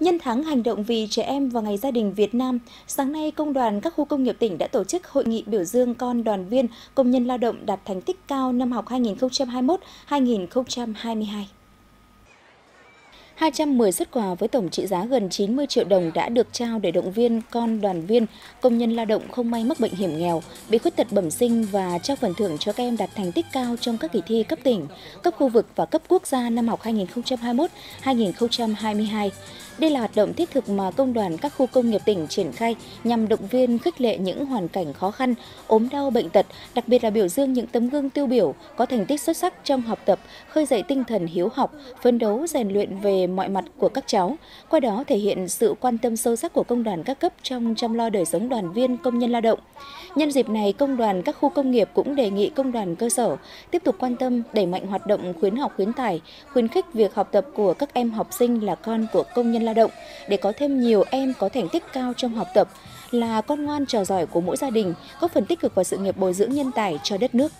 Nhân tháng hành động vì trẻ em và Ngày gia đình Việt Nam, sáng nay Công đoàn các khu công nghiệp tỉnh đã tổ chức hội nghị biểu dương con đoàn viên công nhân lao động đạt thành tích cao năm học 2021-2022. 210 xuất quà với tổng trị giá gần 90 triệu đồng đã được trao để động viên con đoàn viên, công nhân lao động không may mắc bệnh hiểm nghèo, bị khuyết tật bẩm sinh và trao phần thưởng cho các em đạt thành tích cao trong các kỳ thi cấp tỉnh, cấp khu vực và cấp quốc gia năm học 2021-2022. Đây là hoạt động thiết thực mà công đoàn các khu công nghiệp tỉnh triển khai nhằm động viên khích lệ những hoàn cảnh khó khăn, ốm đau bệnh tật, đặc biệt là biểu dương những tấm gương tiêu biểu có thành tích xuất sắc trong học tập, khơi dậy tinh thần hiếu học, phấn đấu rèn luyện về mọi mặt của các cháu, qua đó thể hiện sự quan tâm sâu sắc của công đoàn các cấp trong chăm lo đời sống đoàn viên công nhân lao động. Nhân dịp này, công đoàn các khu công nghiệp cũng đề nghị công đoàn cơ sở tiếp tục quan tâm đẩy mạnh hoạt động khuyến học khuyến tài, khuyến khích việc học tập của các em học sinh là con của công nhân lao động để có thêm nhiều em có thành tích cao trong học tập, là con ngoan trò giỏi của mỗi gia đình, góp phần tích cực vào sự nghiệp bồi dưỡng nhân tài cho đất nước.